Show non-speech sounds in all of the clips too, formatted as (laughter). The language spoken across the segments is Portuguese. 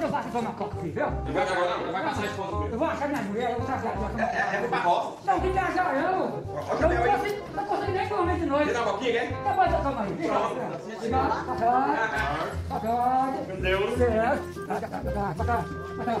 Eu faço uma coca aqui, viu? Não vai agora não, vai passar a esposa Eu primeiro. vou achar minha mulher, eu vou trazer ela. É, é, é pro pacote. Não, tem que achar eu. Eu não consigo, não consigo nem dormir de noite. Você dá uma coquinha, quer? Tá bom, calma aí. Obrigado. Tá bom. Tá. Meu Deus. Certo. Tá, tá, tá, tá, tá, tá, tá.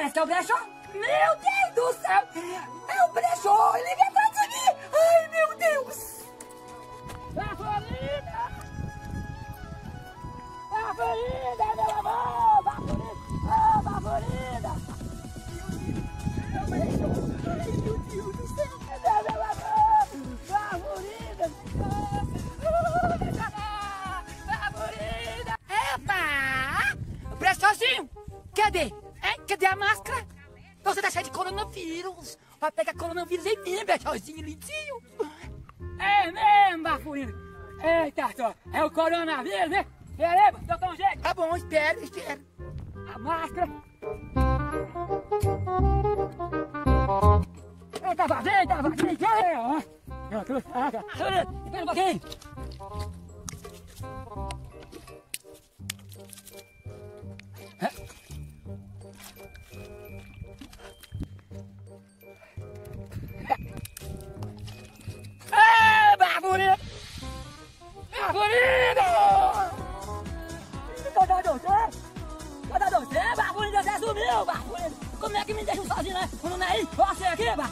Parece que é o brechó. Meu Deus do céu! É o brechó! Ele vem atrás de mim! Ai, meu Deus! É a Florinda! É a Florinda, lindinho. É mesmo, Bafurino. Eita, só. É o coronavírus, né? Queremos? Doutor um jeito. Tá bom, espero, espero. A máscara. Eita, vazio, eita, vazio. É, ó. Eu tô... Espera um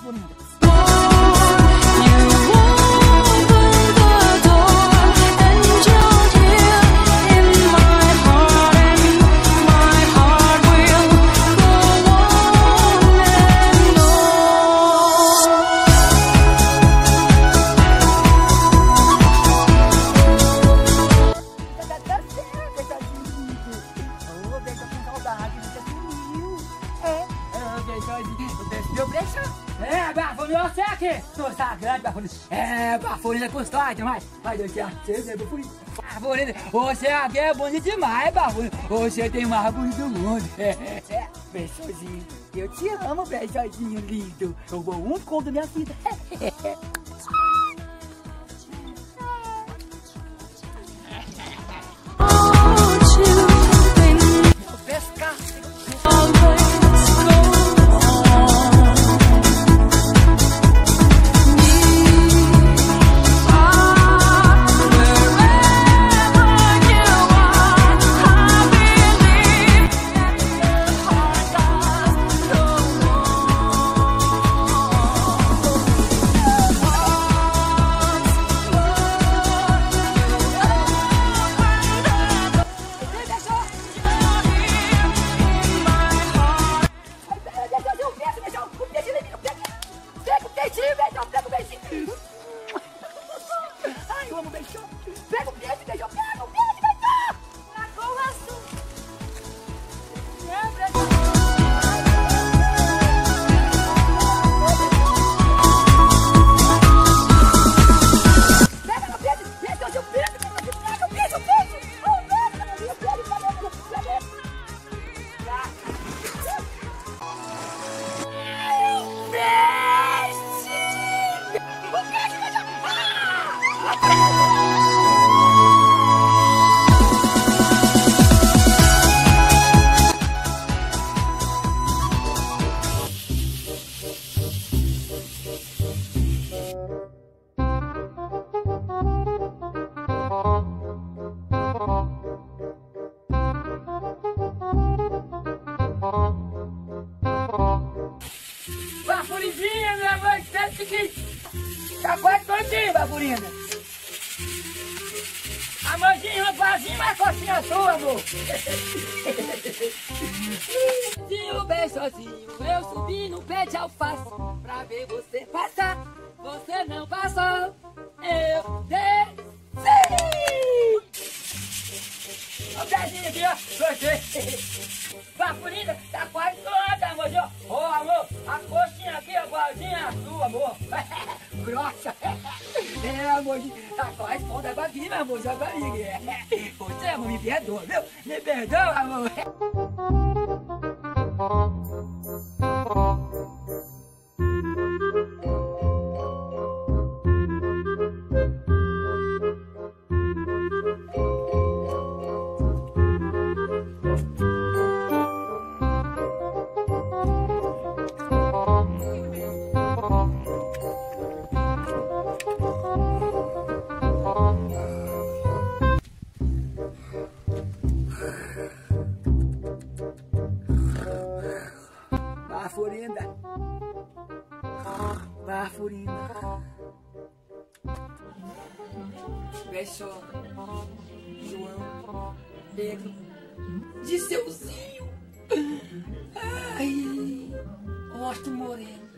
보는 듯. Aqui, Bafurino. É, Bafoninho, você aqui! Tô sagrado, Bafoninho! É, Bafoninho é custódia demais! Vai, Deus te ajude, Bafoninho! Bafoninho, você aqui é bonito demais, Bafoninho! Você tem o mais bonito do mundo! É, é! Eu te amo, beijãozinho lindo! Eu vou um conto minha vida! (laughs) Ai, Amorzinho, rapazinho, uma coxinha sua, amor. (laughs) Sozinho, bem sozinho, eu subi no pé de alface pra ver você passar. Você não passou, eu desci. O pezinho aqui, ó. Gostei. (laughs) Vaporina, tá quase pronta pra vir, meu amor, joga barriga. Você, amor, me perdoa, viu? Me perdoa, amor. Baforinda. Baforinda. Beijo. João. Pedro. De seuzinho. Ai. Gosto moreno.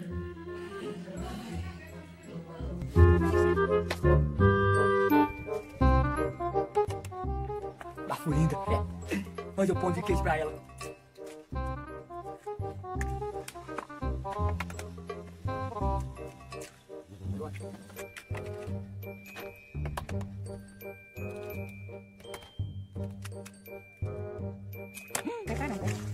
Baforinda. Manda o pão de queijo pra ela. 拜拜，老。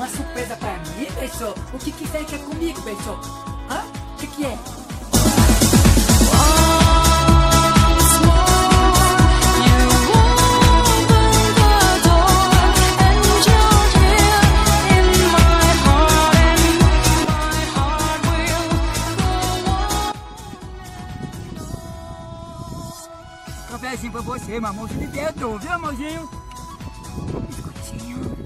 Uma surpresa pra mim, Bechô? O que que você quer comigo, Bechô? Hã? O que que é? Cafezinho pra você. Você me perdoa, viu, amorzinho? Biscoitinho.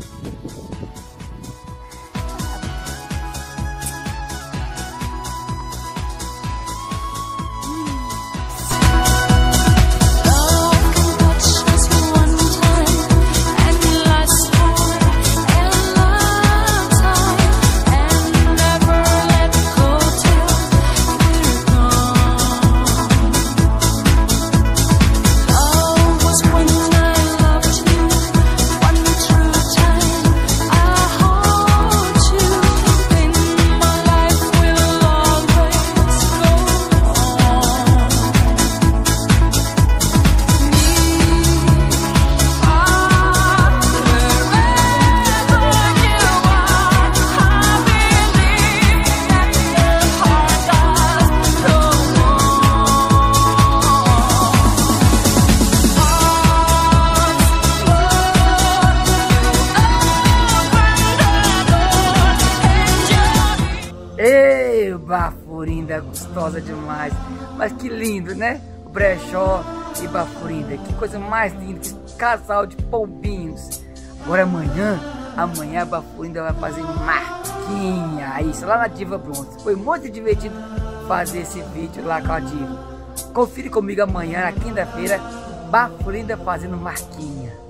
Bafurinda, gostosa demais. Mas que lindo, né? O brechó e Bafurinda. Que coisa mais linda, que casal de pombinhos. Agora amanhã, amanhã a Bafurinda vai fazer marquinha. Isso, lá na Diva Bronze. Foi muito divertido fazer esse vídeo lá com a Diva. Confira comigo amanhã, na quinta-feira, Bafurinda fazendo marquinha.